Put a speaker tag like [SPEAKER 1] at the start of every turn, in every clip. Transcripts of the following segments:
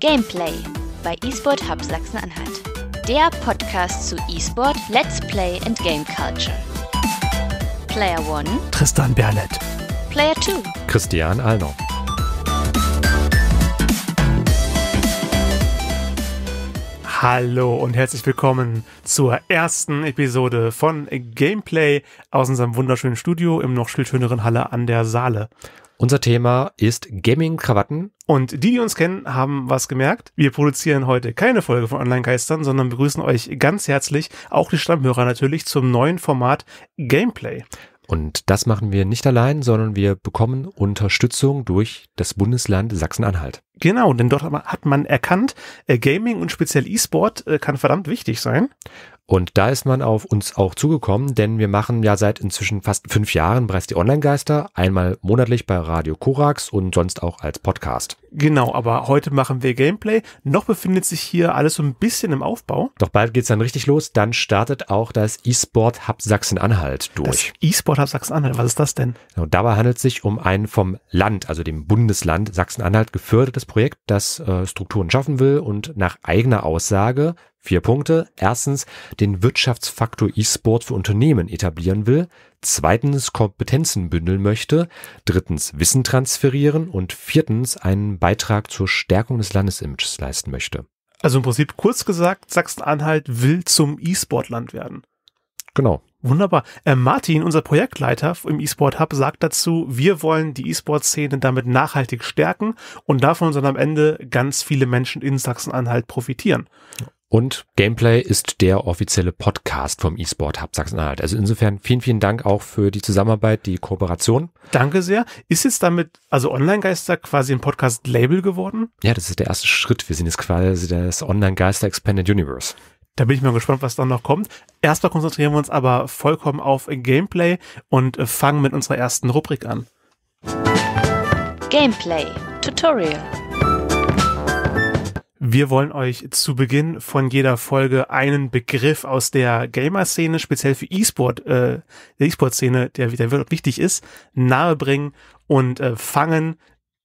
[SPEAKER 1] Gameplay bei eSport Hub Sachsen-Anhalt. Der Podcast zu eSport, Let's Play and Game Culture. Player 1,
[SPEAKER 2] Tristan Berlet.
[SPEAKER 1] Player 2,
[SPEAKER 3] Christian Allner.
[SPEAKER 2] Hallo und herzlich willkommen zur ersten Episode von Gameplay aus unserem wunderschönen Studio im noch viel schöneren Halle an der Saale.
[SPEAKER 3] Unser Thema ist Gaming-Krawatten.
[SPEAKER 2] Und die, die uns kennen, haben was gemerkt. Wir produzieren heute keine Folge von Online-Geistern, sondern begrüßen euch ganz herzlich, auch die Stammhörer natürlich, zum neuen Format Gameplay.
[SPEAKER 3] Und das machen wir nicht allein, sondern wir bekommen Unterstützung durch das Bundesland Sachsen-Anhalt.
[SPEAKER 2] Genau, denn dort hat man erkannt, äh, Gaming und speziell E-Sport äh, kann verdammt wichtig sein.
[SPEAKER 3] Und da ist man auf uns auch zugekommen, denn wir machen ja seit inzwischen fast fünf Jahren bereits die Online-Geister, einmal monatlich bei Radio Korax und sonst auch als Podcast.
[SPEAKER 2] Genau, aber heute machen wir Gameplay. Noch befindet sich hier alles so ein bisschen im Aufbau.
[SPEAKER 3] Doch bald geht's dann richtig los, dann startet auch das E-Sport Hub Sachsen-Anhalt durch.
[SPEAKER 2] E-Sport Hub Sachsen-Anhalt, was ist das denn?
[SPEAKER 3] Und dabei handelt es sich um ein vom Land, also dem Bundesland Sachsen-Anhalt gefördertes Projekt, das äh, Strukturen schaffen will und nach eigener Aussage Vier Punkte. Erstens, den Wirtschaftsfaktor E-Sport für Unternehmen etablieren will. Zweitens, Kompetenzen bündeln möchte. Drittens, Wissen transferieren. Und viertens, einen Beitrag zur Stärkung des Landesimages leisten möchte.
[SPEAKER 2] Also im Prinzip kurz gesagt, Sachsen-Anhalt will zum E-Sport-Land werden.
[SPEAKER 3] Genau.
[SPEAKER 2] Wunderbar. Äh, Martin, unser Projektleiter im eSport Hub, sagt dazu, wir wollen die E-Sport-Szene damit nachhaltig stärken und davon sollen am Ende ganz viele Menschen in Sachsen-Anhalt profitieren.
[SPEAKER 3] Und Gameplay ist der offizielle Podcast vom eSport Hub Sachsen-Anhalt. Also insofern vielen, vielen Dank auch für die Zusammenarbeit, die Kooperation.
[SPEAKER 2] Danke sehr. Ist jetzt damit, also Online-Geister quasi ein Podcast-Label geworden?
[SPEAKER 3] Ja, das ist der erste Schritt. Wir sind jetzt quasi das Online-Geister Expanded Universe.
[SPEAKER 2] Da bin ich mal gespannt, was dann noch kommt. Erstmal konzentrieren wir uns aber vollkommen auf Gameplay und fangen mit unserer ersten Rubrik an.
[SPEAKER 1] Gameplay Tutorial.
[SPEAKER 2] Wir wollen euch zu Beginn von jeder Folge einen Begriff aus der Gamer-Szene, speziell für E-Sport, äh, der E-Sport-Szene, der wieder wirklich wichtig ist, nahebringen und äh, fangen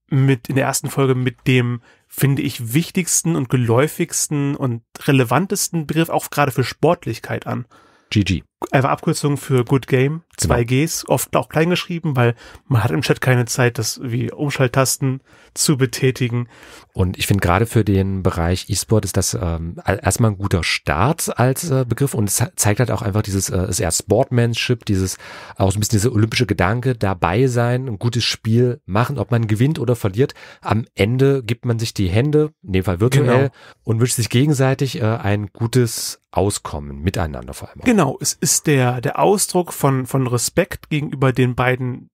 [SPEAKER 2] mit in der ersten Folge mit dem, finde ich, wichtigsten und geläufigsten und relevantesten Begriff, auch gerade für Sportlichkeit an.
[SPEAKER 3] GG.
[SPEAKER 2] Einfach Abkürzung für Good Game, zwei
[SPEAKER 3] Genau.
[SPEAKER 2] Gs, oft auch klein geschrieben, weil man hat im Chat keine Zeit, das wie Umschalttasten zu betätigen.
[SPEAKER 3] Und ich finde gerade für den Bereich E-Sport ist das ähm, al- erstmal ein guter Start als äh, Begriff und es ze- zeigt halt auch einfach dieses, äh, ist eher Sportmanship, dieses, auch so ein bisschen dieser olympische Gedanke, dabei sein, ein gutes Spiel machen, ob man gewinnt oder verliert. Am Ende gibt man sich die Hände, in dem Fall virtuell,
[SPEAKER 2] Genau.
[SPEAKER 3] und wünscht sich gegenseitig äh, ein gutes Auskommen miteinander vor allem. auch.
[SPEAKER 2] Genau, es ist der, der Ausdruck von, von Respekt gegenüber den beiden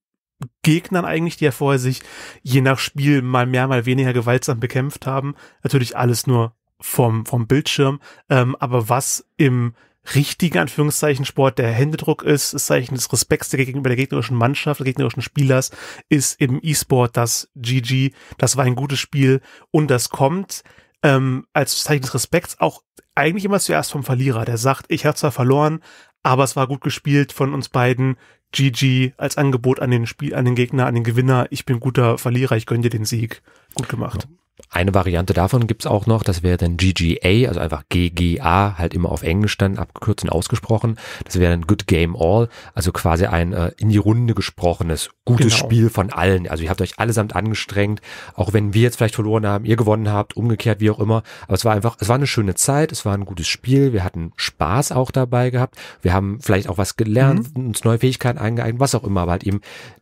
[SPEAKER 2] Gegnern eigentlich, die ja vorher sich je nach Spiel mal mehr, mal weniger gewaltsam bekämpft haben. Natürlich alles nur vom, vom Bildschirm. Ähm, aber was im richtigen Anführungszeichen Sport der Händedruck ist, das Zeichen des Respekts gegenüber der gegnerischen Mannschaft, des gegnerischen Spielers, ist im E-Sport das GG. Das war ein gutes Spiel und das kommt ähm, als Zeichen des Respekts auch eigentlich immer zuerst vom Verlierer, der sagt, ich habe zwar verloren, aber es war gut gespielt von uns beiden. GG als Angebot an den Spiel, an den Gegner, an den Gewinner. Ich bin guter Verlierer, ich gönne dir den Sieg. Gut gemacht.
[SPEAKER 3] Eine Variante davon gibt's auch noch, das wäre dann GGA, also einfach GGA, halt immer auf Englisch dann abgekürzt und ausgesprochen. Das wäre dann Good Game All, also quasi ein äh, in die Runde gesprochenes, gutes
[SPEAKER 2] Genau.
[SPEAKER 3] Spiel von allen. Also ihr habt euch allesamt angestrengt, auch wenn wir jetzt vielleicht verloren haben, ihr gewonnen habt, umgekehrt, wie auch immer. Aber es war einfach, es war eine schöne Zeit, es war ein gutes Spiel, wir hatten Spaß auch dabei gehabt, wir haben vielleicht auch was gelernt, uns neue Fähigkeiten eingeeignet, was auch immer, aber halt eben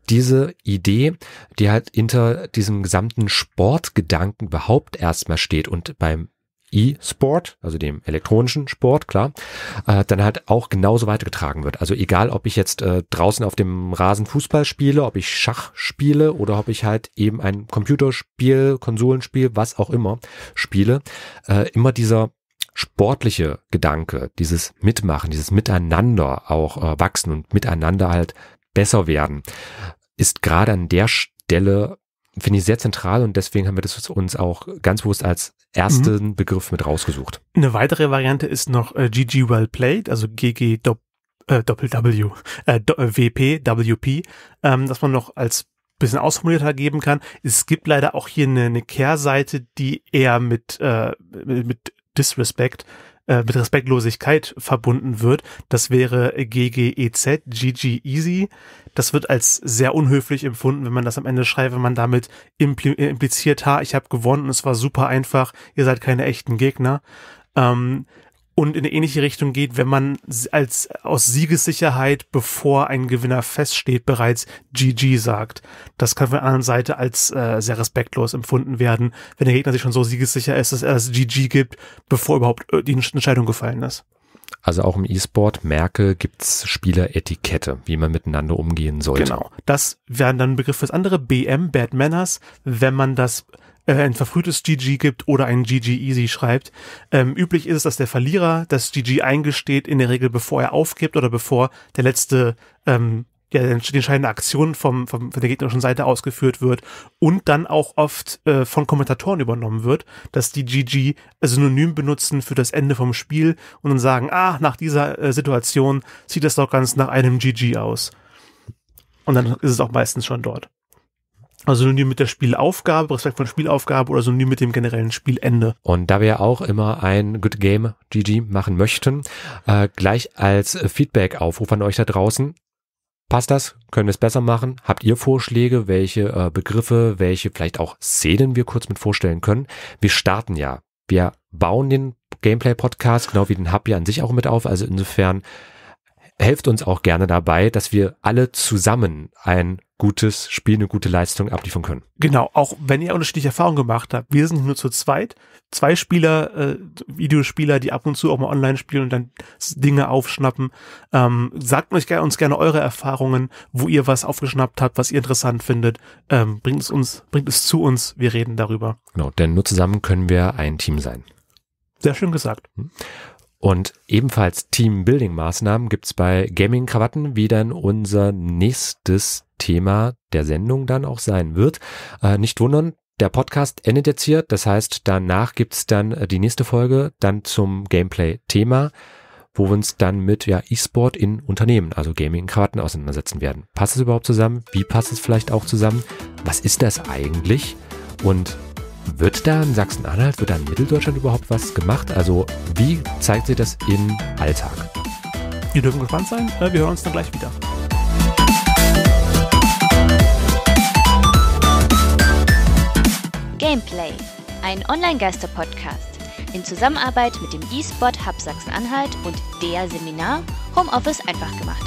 [SPEAKER 3] diese Idee, die halt hinter diesem gesamten Sportgedanken überhaupt erstmal steht und beim E-Sport, also dem elektronischen Sport, klar, äh, dann halt auch genauso weitergetragen wird. Also egal, ob ich jetzt äh, draußen auf dem Rasen Fußball spiele, ob ich Schach spiele oder ob ich halt eben ein Computerspiel, Konsolenspiel, was auch immer spiele, äh, immer dieser sportliche Gedanke, dieses Mitmachen, dieses Miteinander auch äh, wachsen und miteinander halt besser werden, ist gerade an der Stelle, finde ich, sehr zentral und deswegen haben wir das uns auch ganz bewusst als ersten Begriff mit rausgesucht.
[SPEAKER 2] Eine weitere Variante ist noch äh, GG Well Played, also GG Dopp- äh, Doppel W, äh, Do- äh, WP, WP, ähm, dass man noch als bisschen ausformulierter geben kann. Es gibt leider auch hier eine, eine Kehrseite, die eher mit, äh, mit, mit Disrespect äh, mit Respektlosigkeit verbunden wird. Das wäre GGEZ, GG Easy. Das wird als sehr unhöflich empfunden, wenn man das am Ende schreibt, wenn man damit impli impliziert, ha, ich habe gewonnen es war super einfach, ihr seid keine echten Gegner. Ähm, und in eine ähnliche Richtung geht, wenn man als aus Siegessicherheit, bevor ein Gewinner feststeht, bereits GG sagt. Das kann von der anderen Seite als äh, sehr respektlos empfunden werden, wenn der Gegner sich schon so siegessicher ist, dass er das GG gibt, bevor überhaupt äh, die Entscheidung gefallen ist.
[SPEAKER 3] Also auch im E-Sport, merke, gibt's Spieleretikette, wie man miteinander umgehen sollte.
[SPEAKER 2] Genau. Das wären dann Begriff fürs andere, BM, Bad Manners, wenn man das äh, ein verfrühtes GG gibt oder ein GG Easy schreibt. Ähm, üblich ist es, dass der Verlierer das GG eingesteht, in der Regel bevor er aufgibt oder bevor der letzte ähm, ja, die entscheidende Aktion vom, vom, von der gegnerischen Seite ausgeführt wird und dann auch oft äh, von Kommentatoren übernommen wird, dass die GG synonym benutzen für das Ende vom Spiel und dann sagen, ah, nach dieser äh, Situation sieht das doch ganz nach einem GG aus. Und dann ist es auch meistens schon dort. Also synonym mit der Spielaufgabe, Respekt von Spielaufgabe oder synonym mit dem generellen Spielende.
[SPEAKER 3] Und da wir ja auch immer ein Good Game GG machen möchten, äh, gleich als Feedback-Aufruf an euch da draußen. Passt das? Können wir es besser machen? Habt ihr Vorschläge, welche äh, Begriffe, welche vielleicht auch Szenen wir kurz mit vorstellen können? Wir starten ja. Wir bauen den Gameplay-Podcast, genau wie den Hub ja an sich auch mit auf. Also insofern helft uns auch gerne dabei, dass wir alle zusammen ein gutes Spiel, eine gute Leistung abliefern können.
[SPEAKER 2] Genau, auch wenn ihr unterschiedliche Erfahrungen gemacht habt. Wir sind nur zu zweit. Zwei Spieler, äh, Videospieler, die ab und zu auch mal online spielen und dann Dinge aufschnappen. Ähm, sagt uns, uns gerne eure Erfahrungen, wo ihr was aufgeschnappt habt, was ihr interessant findet. Ähm, bringt es uns, bringt es zu uns. Wir reden darüber.
[SPEAKER 3] Genau, denn nur zusammen können wir ein Team sein.
[SPEAKER 2] Sehr schön gesagt.
[SPEAKER 3] Hm. Und ebenfalls Team-Building-Maßnahmen gibt's bei Gaming-Krawatten, wie dann unser nächstes Thema der Sendung dann auch sein wird. Äh, nicht wundern, der Podcast endet jetzt hier. Das heißt, danach gibt's dann äh, die nächste Folge, dann zum Gameplay-Thema, wo wir uns dann mit ja, E-Sport in Unternehmen, also Gaming-Krawatten auseinandersetzen werden. Passt es überhaupt zusammen? Wie passt es vielleicht auch zusammen? Was ist das eigentlich? Und wird da in Sachsen-Anhalt, wird da in Mitteldeutschland überhaupt was gemacht? Also wie zeigt sich das im Alltag?
[SPEAKER 2] Wir dürfen gespannt sein. Äh, wir hören uns dann gleich wieder.
[SPEAKER 1] Gameplay, ein Online-Geister-Podcast in Zusammenarbeit mit dem eSport Hub Sachsen-Anhalt und der Seminar Homeoffice einfach gemacht.